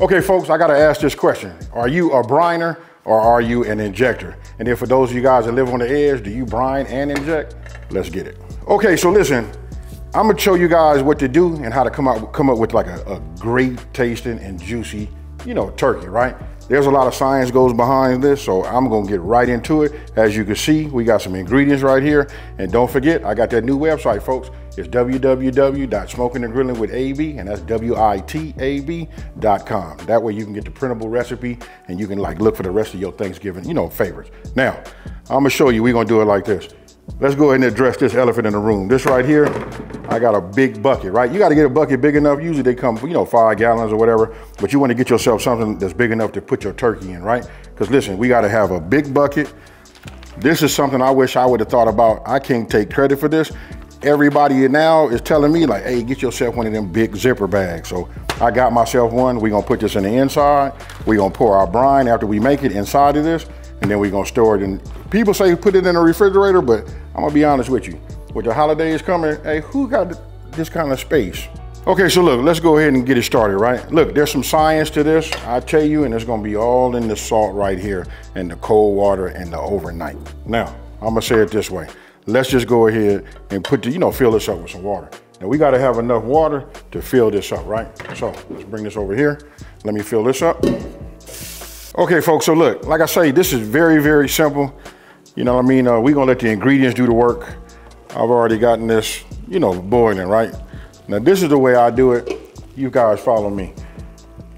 Okay, folks, I gotta ask this question. Are you a briner or are you an injector? And then for those of you guys that live on the edge, do you brine and inject? Let's get it. Okay, so listen, I'm gonna show you guys what to do and how to come out come up with like a, a great tasting and juicy, you know, turkey, right? There's a lot of science goes behind this, so I'm gonna get right into it. As you can see, we got some ingredients right here. And don't forget, I got that new website, folks. It's www.smokingandgrillingwithab, and that's W-I-T-A-B.com. That way you can get the printable recipe and you can like look for the rest of your Thanksgiving, you know, favorites. Now, I'm gonna show you, we're gonna do it like this. Let's go ahead and address this elephant in the room. This right here, I got a big bucket, right? You gotta get a bucket big enough. Usually they come, you know, five gallons or whatever, but you wanna get yourself something that's big enough to put your turkey in, right? Because listen, we gotta have a big bucket. This is something I wish I would have thought about. I can't take credit for this everybody now is telling me like, hey, get yourself one of them big zipper bags. So I got myself one. We're gonna put this in the inside. We're gonna pour our brine after we make it inside of this, and then we're gonna store it in. People say put it in a refrigerator, but I'm gonna be honest with you. With the holidays coming, hey, who got this kind of space? Okay, so look, let's go ahead and get it started, right? Look, there's some science to this, I tell you, and it's gonna be all in the salt right here and the cold water and the overnight. Now, I'm gonna say it this way let's just go ahead and put the, you know, fill this up with some water. Now we gotta have enough water to fill this up, right? So let's bring this over here. Let me fill this up. Okay, folks, so look, like I say, this is very, very simple. You know what I mean? Uh, we're gonna let the ingredients do the work. I've already gotten this, you know, boiling, right? Now this is the way I do it. You guys follow me.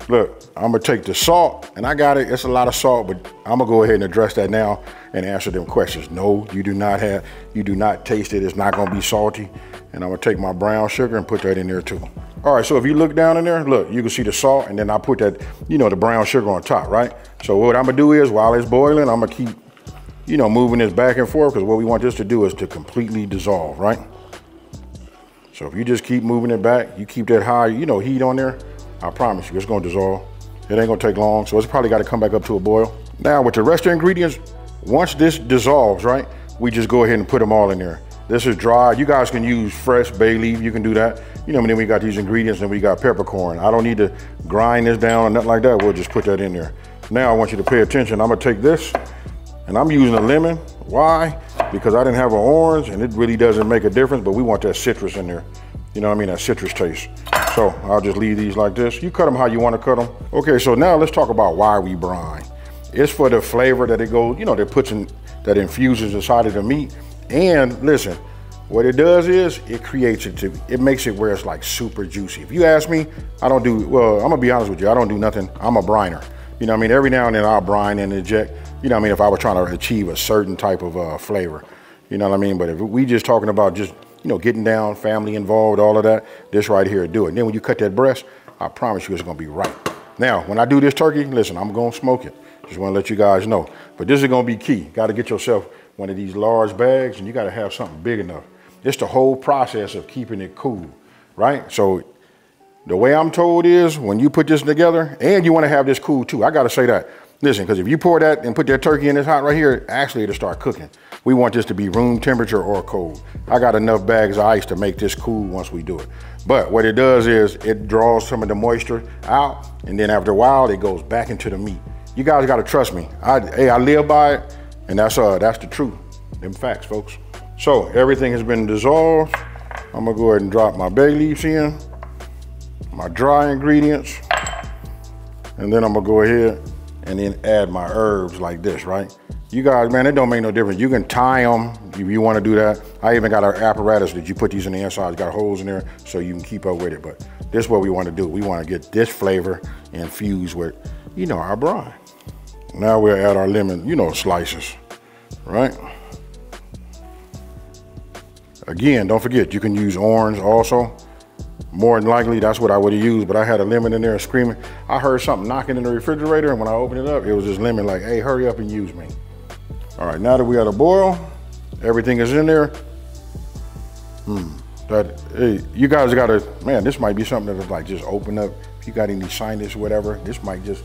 Look, I'm gonna take the salt, and I got it, it's a lot of salt, but I'm gonna go ahead and address that now and answer them questions. No, you do not have, you do not taste it, it's not gonna be salty. And I'm gonna take my brown sugar and put that in there too. All right, so if you look down in there, look, you can see the salt, and then I put that, you know, the brown sugar on top, right? So what I'm gonna do is, while it's boiling, I'm gonna keep, you know, moving this back and forth, because what we want this to do is to completely dissolve, right? So if you just keep moving it back, you keep that high, you know, heat on there, I promise you, it's gonna dissolve. It ain't gonna take long, so it's probably gotta come back up to a boil. Now with the rest of the ingredients, once this dissolves, right, we just go ahead and put them all in there. This is dry. You guys can use fresh bay leaf, you can do that. You know, and then we got these ingredients and we got peppercorn. I don't need to grind this down or nothing like that. We'll just put that in there. Now I want you to pay attention. I'm gonna take this and I'm using a lemon. Why? Because I didn't have an orange and it really doesn't make a difference, but we want that citrus in there. You know what I mean? That citrus taste. So I'll just leave these like this. You cut them how you want to cut them. Okay, so now let's talk about why we brine. It's for the flavor that it goes, you know, that puts in, that infuses inside of the meat. And listen, what it does is it creates it to, it makes it where it's like super juicy. If you ask me, I don't do, well, I'm gonna be honest with you, I don't do nothing. I'm a briner. You know what I mean? Every now and then I'll brine and inject, you know what I mean? If I was trying to achieve a certain type of uh, flavor, you know what I mean? But if we just talking about just you know, getting down, family involved, all of that, this right here do it. And then when you cut that breast, I promise you it's gonna be right. Now, when I do this turkey, listen, I'm gonna smoke it. Just wanna let you guys know. But this is gonna be key. Gotta get yourself one of these large bags and you gotta have something big enough. It's the whole process of keeping it cool, right? So the way I'm told is when you put this together, and you wanna have this cool too. I gotta say that. Listen, because if you pour that and put that turkey in this hot right here, actually it'll start cooking. We want this to be room temperature or cold. I got enough bags of ice to make this cool once we do it. But what it does is it draws some of the moisture out and then after a while it goes back into the meat. You guys gotta trust me. I, hey, I live by it and that's, uh, that's the truth. Them facts, folks. So everything has been dissolved. I'm gonna go ahead and drop my bay leaves in, my dry ingredients, and then I'm gonna go ahead and then add my herbs like this, right? You guys, man, it don't make no difference. You can tie them if you want to do that. I even got our apparatus that you put these in the inside. It's got holes in there so you can keep up with it. But this is what we want to do. We want to get this flavor infused with, you know, our brine. Now we'll add our lemon, you know, slices, right? Again, don't forget, you can use orange also. More than likely, that's what I would have used, but I had a lemon in there screaming. I heard something knocking in the refrigerator, and when I opened it up, it was this lemon like, hey, hurry up and use me. All right, now that we got a boil, everything is in there. Hmm, that, hey, you guys gotta, man, this might be something that's like just open up. If you got any sinus whatever, this might just,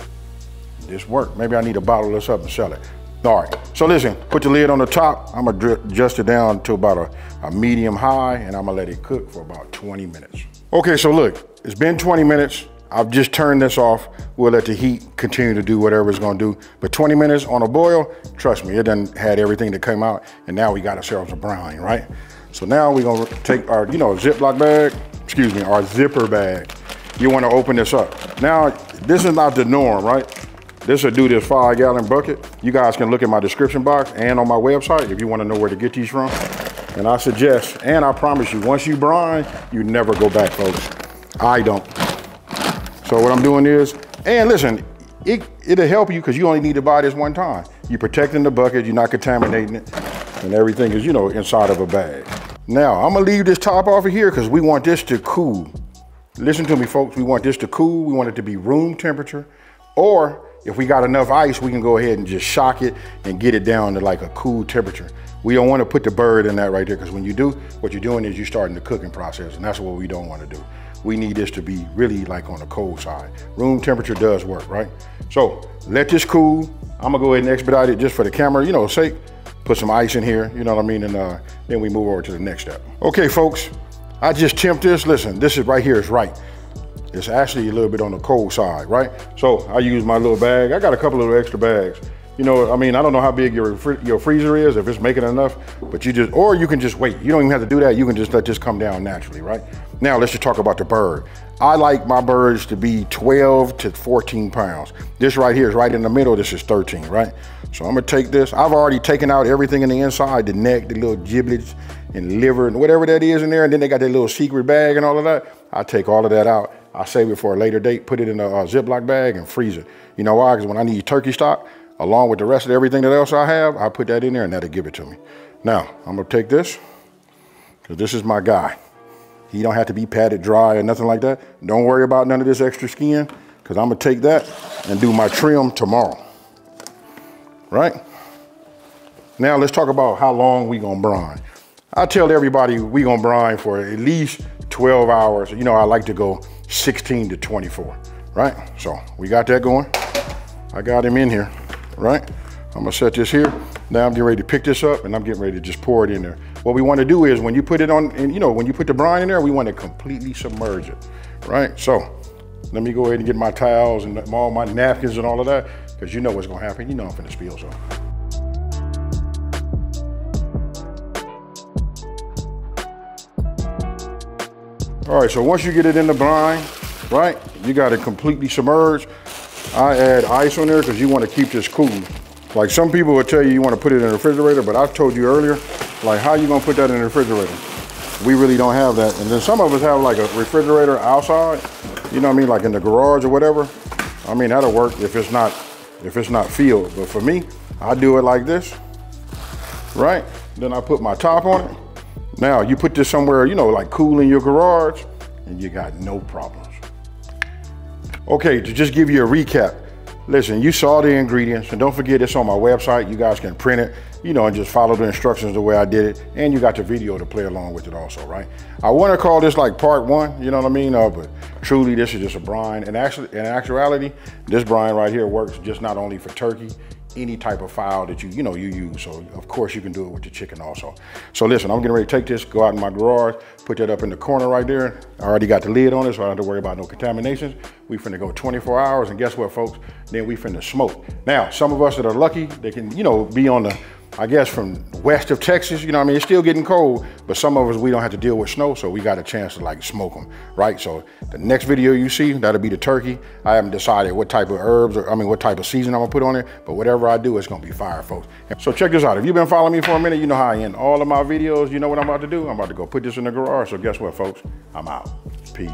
this work. Maybe I need to bottle this up and sell it. All right, so listen, put the lid on the top. I'm gonna adjust it down to about a, a medium high and I'm gonna let it cook for about 20 minutes. Okay, so look, it's been 20 minutes. I've just turned this off. We'll let the heat continue to do whatever it's gonna do. But 20 minutes on a boil, trust me, it done had everything that came out and now we got ourselves a brownie, right? So now we're gonna take our, you know, Ziploc bag, excuse me, our zipper bag. You wanna open this up. Now, this is not the norm, right? This will do this five gallon bucket. You guys can look at my description box and on my website if you wanna know where to get these from. And I suggest, and I promise you, once you brine, you never go back, folks. I don't. So what I'm doing is, and listen, it, it'll help you because you only need to buy this one time. You're protecting the bucket, you're not contaminating it, and everything is, you know, inside of a bag. Now, I'm gonna leave this top off of here because we want this to cool. Listen to me, folks, we want this to cool. We want it to be room temperature. Or if we got enough ice, we can go ahead and just shock it and get it down to like a cool temperature. We don't want to put the bird in that right there because when you do, what you're doing is you're starting the cooking process and that's what we don't want to do. We need this to be really like on the cold side. Room temperature does work, right? So let this cool. I'm gonna go ahead and expedite it just for the camera, you know, sake. Put some ice in here, you know what I mean? And uh, then we move over to the next step. Okay, folks, I just temped this. Listen, this is right here is right. It's actually a little bit on the cold side, right? So I use my little bag. I got a couple of extra bags. You know, I mean, I don't know how big your your freezer is, if it's making enough, but you just, or you can just wait. You don't even have to do that. You can just let this come down naturally, right? Now let's just talk about the bird. I like my birds to be 12 to 14 pounds. This right here is right in the middle. This is 13, right? So I'm gonna take this. I've already taken out everything in the inside, the neck, the little giblets and liver and whatever that is in there. And then they got that little secret bag and all of that. I take all of that out. I save it for a later date, put it in a, a Ziploc bag and freeze it. You know why? Because when I need turkey stock, along with the rest of everything that else I have, I put that in there and that'll give it to me. Now, I'm gonna take this, because this is my guy. He don't have to be padded dry or nothing like that. Don't worry about none of this extra skin, because I'm gonna take that and do my trim tomorrow. Right? Now let's talk about how long we gonna brine. I tell everybody we gonna brine for at least 12 hours. You know, I like to go 16 to 24, right? So we got that going. I got him in here right? I'm gonna set this here. Now I'm getting ready to pick this up and I'm getting ready to just pour it in there. What we wanna do is when you put it on, and you know, when you put the brine in there, we wanna completely submerge it, right? So let me go ahead and get my towels and all my napkins and all of that, because you know what's gonna happen. You know I'm finna spill some. All right, so once you get it in the brine, right, you got it completely submerged. I add ice on there because you want to keep this cool. Like some people will tell you you want to put it in the refrigerator, but I told you earlier, like how you gonna put that in the refrigerator? We really don't have that. And then some of us have like a refrigerator outside, you know what I mean, like in the garage or whatever. I mean, that'll work if it's not if it's not filled. But for me, I do it like this, right? Then I put my top on it. Now you put this somewhere, you know, like cool in your garage, and you got no problems. Okay, to just give you a recap, listen, you saw the ingredients, and don't forget it's on my website. You guys can print it, you know, and just follow the instructions the way I did it. And you got the video to play along with it also, right? I want to call this like part one, you know what I mean? Uh, but truly, this is just a brine. And actually, in actuality, this brine right here works just not only for turkey, any type of file that you, you know, you use. So of course you can do it with the chicken also. So listen, I'm getting ready to take this, go out in my garage, put that up in the corner right there. I already got the lid on it, so I don't have to worry about no contaminations. We finna go 24 hours, and guess what, folks? Then we finna smoke. Now, some of us that are lucky, they can, you know, be on the I guess from west of Texas, you know I mean? It's still getting cold, but some of us, we don't have to deal with snow, so we got a chance to like smoke them, right? So the next video you see, that'll be the turkey. I haven't decided what type of herbs, or I mean, what type of season I'm gonna put on it, but whatever I do, it's gonna be fire, folks. So check this out. If you've been following me for a minute, you know how I end all of my videos. You know what I'm about to do? I'm about to go put this in the garage. So guess what, folks? I'm out. Peace.